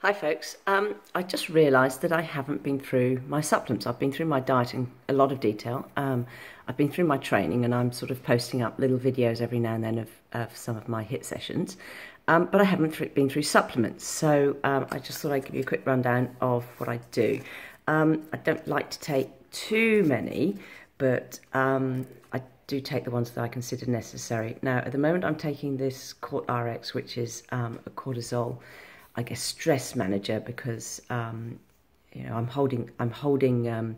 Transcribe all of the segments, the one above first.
Hi folks, um, I just realised that I haven't been through my supplements. I've been through my diet in a lot of detail. Um, I've been through my training and I'm sort of posting up little videos every now and then of, of some of my HIIT sessions. Um, but I haven't th been through supplements, so um, I just thought I'd give you a quick rundown of what I do. Um, I don't like to take too many, but um, I do take the ones that I consider necessary. Now, at the moment, I'm taking this Cort RX, which is a cortisol, I guess, stress manager because um, you know I'm holding I'm holding um,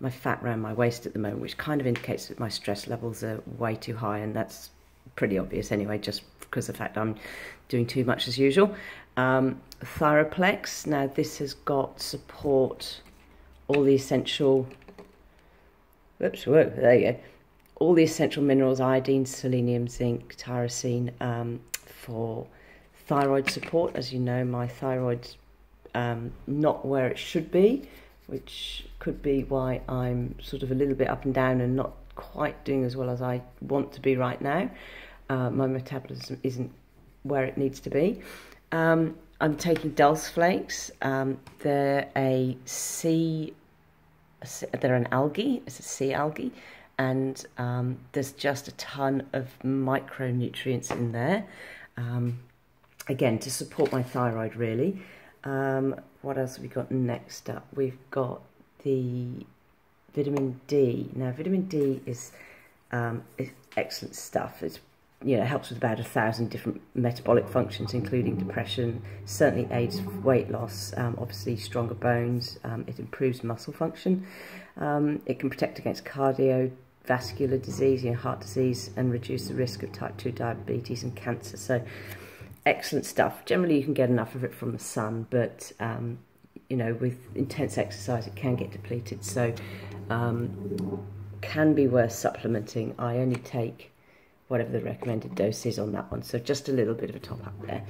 my fat around my waist at the moment, which kind of indicates that my stress levels are way too high, and that's pretty obvious anyway, just because of the fact I'm doing too much as usual. Um, Thyroplex. Now, this has got support all the essential. Whoops, whoa, there you go all the essential minerals iodine, selenium, zinc, tyrosine um, for thyroid support. As you know, my thyroid's um, not where it should be, which could be why I'm sort of a little bit up and down and not quite doing as well as I want to be right now. Uh, my metabolism isn't where it needs to be. Um, I'm taking Dulse Flakes. Um, they're a sea, they're an algae, it's a sea algae, and um, there's just a ton of micronutrients in there. Um, again, to support my thyroid, really. Um, what else have we got next up? We've got the vitamin D. Now, vitamin D is, um, is excellent stuff. It's you know, helps with about a thousand different metabolic functions, including depression, certainly aids weight loss, um, obviously stronger bones, um, it improves muscle function, um, it can protect against cardiovascular disease, you know, heart disease, and reduce the risk of type 2 diabetes and cancer. So, excellent stuff. Generally, you can get enough of it from the sun, but um, you know, with intense exercise, it can get depleted. So, um, can be worth supplementing. I only take whatever the recommended dose is on that one, so just a little bit of a top up there.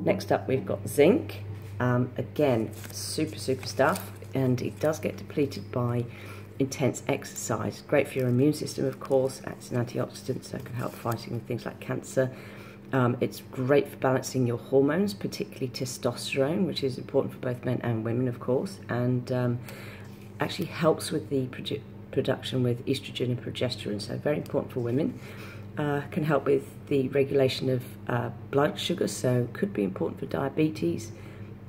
Next up, we've got zinc. Um, again, super, super stuff, and it does get depleted by intense exercise. Great for your immune system, of course. It's an antioxidant, so it can help fighting things like cancer. Um, it's great for balancing your hormones, particularly testosterone, which is important for both men and women, of course, and um, actually helps with the produ production with estrogen and progesterone, so very important for women. Uh, can help with the regulation of uh, blood sugar, so could be important for diabetes.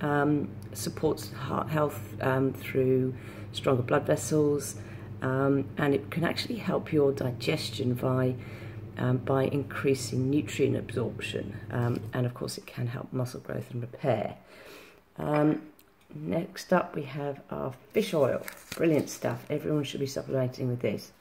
Um, supports heart health um, through stronger blood vessels, um, and it can actually help your digestion by um, by increasing nutrient absorption, um, and of course it can help muscle growth and repair. Um, next up, we have our fish oil. Brilliant stuff. Everyone should be supplementing with this.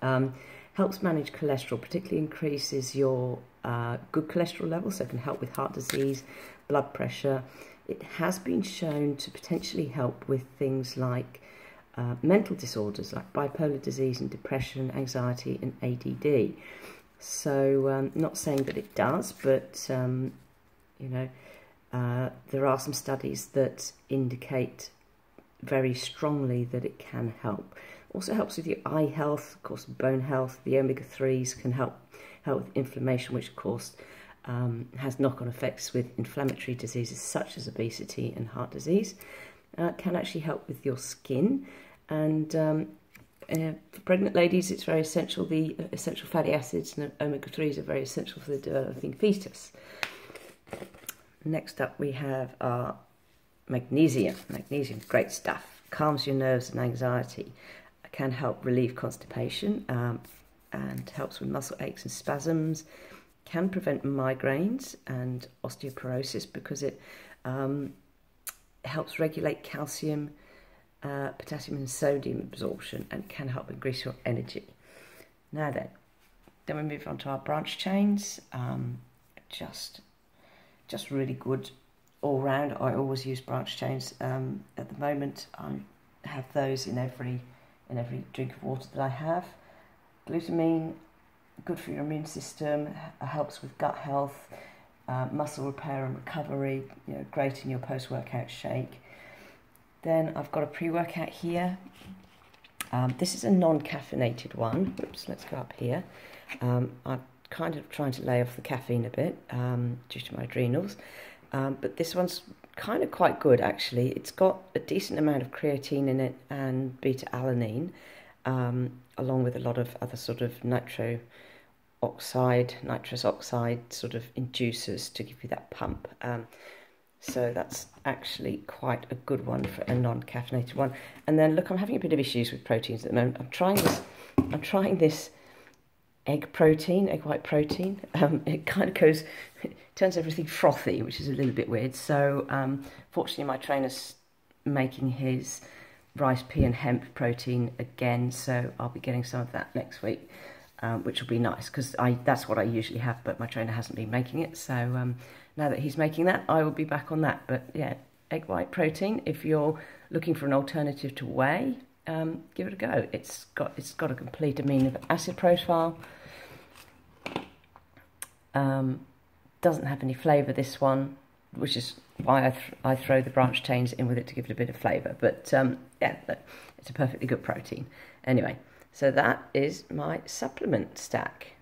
Um, helps manage cholesterol, particularly increases your uh, good cholesterol levels, so it can help with heart disease, blood pressure. It has been shown to potentially help with things like uh, mental disorders like bipolar disease and depression, anxiety, and ADD. So, um, not saying that it does, but um, you know, uh, there are some studies that indicate very strongly that it can help. Also helps with your eye health, of course, bone health. The omega threes can help help with inflammation, which of course um, has knock-on effects with inflammatory diseases such as obesity and heart disease uh, can actually help with your skin. And um, uh, for pregnant ladies, it's very essential. The essential fatty acids and omega 3s are very essential for the developing fetus. Next up, we have our magnesium. Magnesium, great stuff. Calms your nerves and anxiety. Can help relieve constipation um, and helps with muscle aches and spasms. Can prevent migraines and osteoporosis because it um, helps regulate calcium, uh, potassium and sodium absorption and can help increase your energy. Now then, then we move on to our branch chains. Um, just, just really good all round. I always use branch chains. Um, at the moment, I have those in every in every drink of water that I have. Glutamine, good for your immune system, helps with gut health, uh, muscle repair and recovery, you know, great in your post-workout shake. Then I've got a pre-workout here. Um, this is a non-caffeinated one. Oops, let's go up here. Um, I'm kind of trying to lay off the caffeine a bit um, due to my adrenals. Um, but this one's kind of quite good actually. It's got a decent amount of creatine in it and beta alanine, um, along with a lot of other sort of nitro oxide, nitrous oxide sort of inducers to give you that pump. So that's actually quite a good one for a non-caffeinated one. And then look, I'm having a bit of issues with proteins at the moment. I'm trying this. I'm trying this egg protein, egg white protein. Um, it kind of goes, turns everything frothy, which is a little bit weird. So um, fortunately, my trainer's making his rice, pea, and hemp protein again. So I'll be getting some of that next week. Um, which will be nice because I that's what I usually have, but my trainer hasn't been making it. So um, now that he's making that, I will be back on that. But yeah, egg white protein. If you're looking for an alternative to whey, um, give it a go. It's got it's got a complete amino acid profile. Um, doesn't have any flavour. This one, which is why I, th I throw the branch chains in with it to give it a bit of flavour. But um, yeah, it's a perfectly good protein. Anyway, so that is my supplement stack.